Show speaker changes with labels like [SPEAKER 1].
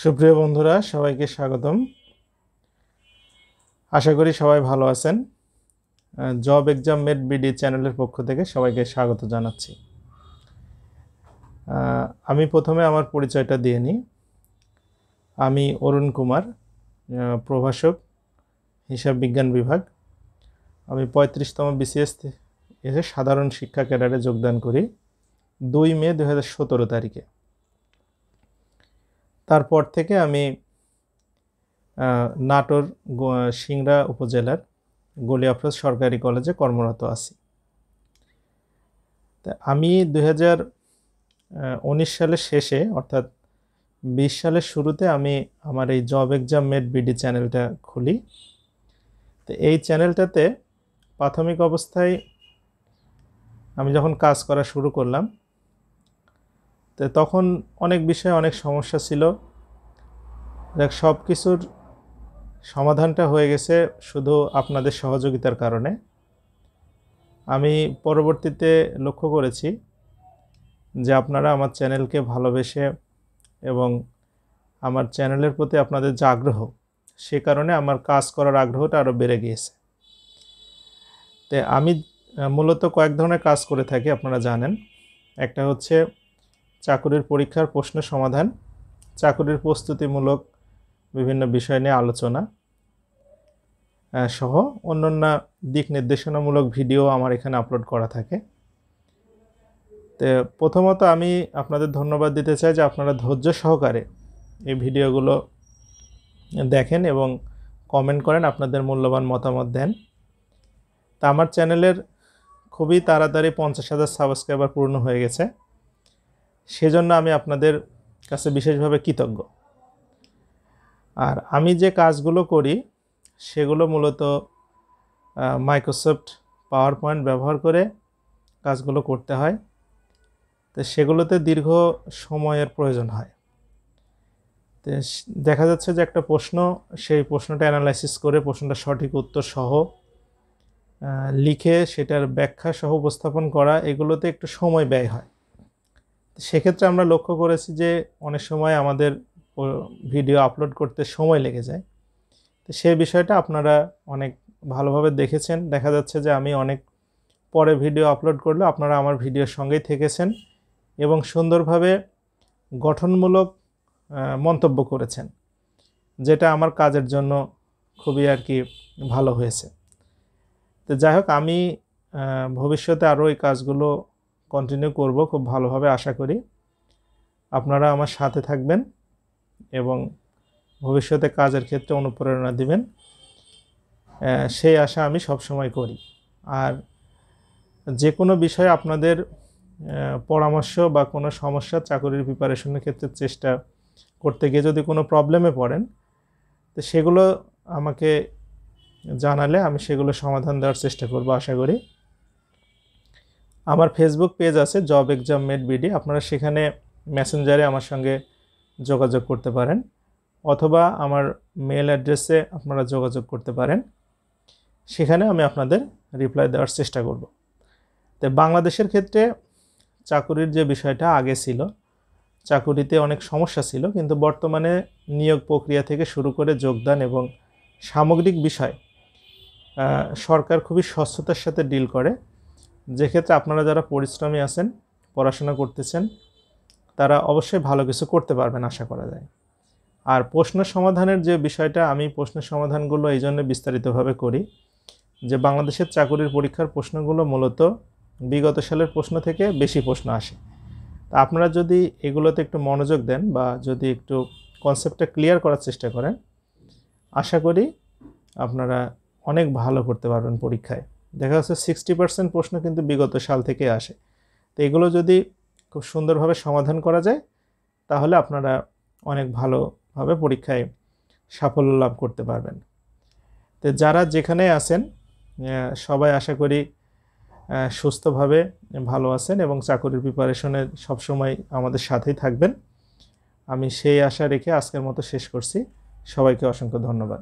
[SPEAKER 1] সুপ্রিয় বন্ধুরা, সবাইকে স্বাগতম। আশা করি সবাই ভালো আছেন। জব এক্সাম মেড বিডি চ্যানেলের পক্ষ থেকে সবাইকে স্বাগত জানাচ্ছি। আমি প্রথমে আমার পরিচয়টা দিয়ে নিই। আমি অরুণ কুমার প্রভাষক, হিসাব বিজ্ঞান বিভাগ। আমি পঁয়ত্রিশতম বিসিএস এসে সাধারণ শিক্ষা ক্যাডারে যোগদান করি দুই মে দু হাজার সতেরো তারিখে। তারপর থেকে আমি নাটোর সিংড়া উপজেলার গলিয়াফরোজ সরকারি কলেজে কর্মরত আছি। তা আমি দুই হাজার উনিশ সালের শেষে, অর্থাৎ বিশ সালের শুরুতে আমি আমার এই জব এক্সাম মেড বিডি চ্যানেলটা খুলি। তো এই চ্যানেলটাতে প্রাথমিক অবস্থায় আমি যখন কাজ করা শুরু করলাম তো তখন অনেক বিষয়ে অনেক সমস্যা ছিল। দেখ সব কিছুর সমাধানটা হয়ে গেছে শুধু আপনাদের সহযোগিতার কারণে। আমি পরবর্তীতে লক্ষ্য করেছি যে আপনারা আমার চ্যানেলকে ভালোবেসে এবং আমার চ্যানেলের প্রতি আপনাদের যে আগ্রহ, সে কারণে আমার কাজ করার আগ্রহটা আরও বেড়ে গিয়েছে। তো আমি মূলত কয়েক ধরনের কাজ করে থাকি, আপনারা জানেন। একটা হচ্ছে চাকুরির পরীক্ষার প্রশ্ন সমাধান, চাকুরির প্রস্তুতিমূলক বিভিন্ন বিষয় নিয়ে আলোচনা সহ অন্যান্য দিক নির্দেশনামূলক ভিডিও আমার এখানে আপলোড করা থাকে। তো প্রথমত আমি আপনাদের ধন্যবাদ দিতে চাই যে আপনারা ধৈর্য সহকারে এই ভিডিওগুলো দেখেন এবং কমেন্ট করেন, আপনাদের মূল্যবান মতামত দেন। তা আমার চ্যানেলের খুবই তাড়াতাড়ি পঞ্চাশ হাজার সাবস্ক্রাইবার পূর্ণ হয়ে গেছে। সেজন্য আমি আপনাদের কাছে বিশেষভাবে কৃতজ্ঞ। আর আমি যে কাজগুলো করি, সেগুলো মূলত মাইক্রোসফট পাওয়ার পয়েন্ট ব্যবহার করে কাজগুলো করতে হয়। তো সেগুলোতে দীর্ঘ সময়ের প্রয়োজন হয়। তো দেখা যাচ্ছে যে একটা প্রশ্ন, সেই প্রশ্নটা অ্যানালাইসিস করে প্রশ্নটা সঠিক উত্তর সহ লিখে সেটার ব্যাখ্যা সহ উপস্থাপন করা, এগুলোতে একটু সময় ব্যয় হয়। সেক্ষেত্রে আমরা লক্ষ্য করেছি যে অনেক সময় আমাদের ভিডিও আপলোড করতে সময় লেগে যায়। তো সেই বিষয়টা আপনারা অনেক ভালোভাবে দেখেছেন। দেখা যাচ্ছে যে আমি অনেক পরে ভিডিও আপলোড করলে আপনারা আমার ভিডিওর সঙ্গেই থেকেছেন এবং সুন্দরভাবে গঠনমূলক মন্তব্য করেছেন, যেটা আমার কাজের জন্য খুবই আর কি ভালো হয়েছে। তো যাই হোক, আমি ভবিষ্যতে আরও এই কাজগুলো কন্টিনিউ করব খুব ভালোভাবে আশা করি। আপনারা আমার সাথে থাকবেন এবং ভবিষ্যতে কাজের ক্ষেত্রে অনুপ্রেরণা দিবেন। সেই আশা আমি সবসময় করি। আর যে কোনো বিষয়ে আপনাদের পরামর্শ বা কোনো সমস্যা চাকরির প্রিপারেশনের ক্ষেত্রে চেষ্টা করতে গিয়ে যদি কোনো প্রবলেমে পড়েন, তো সেগুলো আমাকে জানালে আমি সেগুলো সমাধান দেওয়ার চেষ্টা করব আশা করি। আমার ফেসবুক পেজ আছে জব এক্সাম মেড বিডি আপনারা সেখানে মেসেঞ্জারে আমার সঙ্গে যোগাযোগ করতে পারেন, অথবা আমার মেল অ্যাড্রেসে আপনারা যোগাযোগ করতে পারেন। সেখানে আমি আপনাদের রিপ্লাই দেওয়ার চেষ্টা করব। তো বাংলাদেশের ক্ষেত্রে চাকুরির যে বিষয়টা আগে ছিল, চাকুরিতে অনেক সমস্যা ছিল, কিন্তু বর্তমানে নিয়োগ প্রক্রিয়া থেকে শুরু করে যোগদান এবং সামগ্রিক বিষয় সরকার খুবই স্বচ্ছতার সাথে ডিল করে। যে ক্ষেত্রে আপনারা যারা পরিশ্রমী আছেন, পড়াশোনা করতেছেন, তারা অবশ্যই ভালো কিছু করতে পারবেন আশা করা যায়। আর প্রশ্ন সমাধানের যে বিষয়টা, আমি প্রশ্ন সমাধানগুলো এই জন্য বিস্তারিতভাবে করি যে বাংলাদেশের চাকুরির পরীক্ষার প্রশ্নগুলো মূলত বিগত সালের প্রশ্ন থেকে বেশি প্রশ্ন আসে। তা আপনারা যদি এগুলোতে একটু মনোযোগ দেন বা যদি একটু কনসেপ্টটা ক্লিয়ার করার চেষ্টা করেন, আশা করি আপনারা অনেক ভালো করতে পারবেন পরীক্ষায়। দেখা যাচ্ছে সিক্সটি পার্সেন্ট প্রশ্ন কিন্তু বিগত সাল থেকে আসে। তো এগুলো যদি খুব সুন্দরভাবে সমাধান করা যায়, তাহলে আপনারা অনেক ভালোভাবে পরীক্ষায় সাফল্য লাভ করতে পারবেন। তো যারা যেখানে আছেন সবাই আশা করি সুস্থভাবে ভালো আছেন এবং চাকরির প্রিপারেশনে সবসময় আমাদের সাথেই থাকবেন। আমি সেই আশা রেখে আজকের মতো শেষ করছি। সবাইকে অসংখ্য ধন্যবাদ।